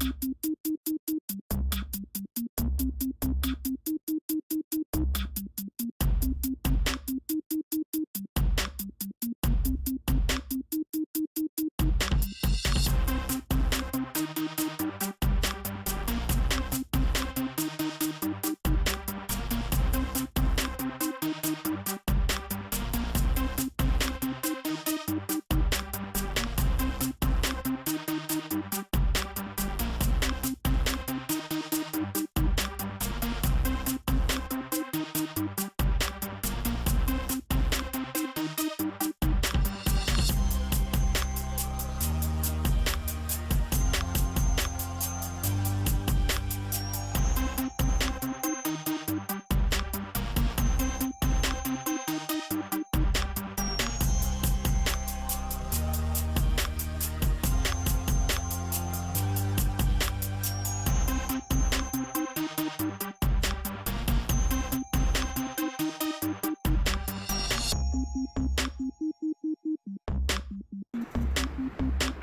Thank you.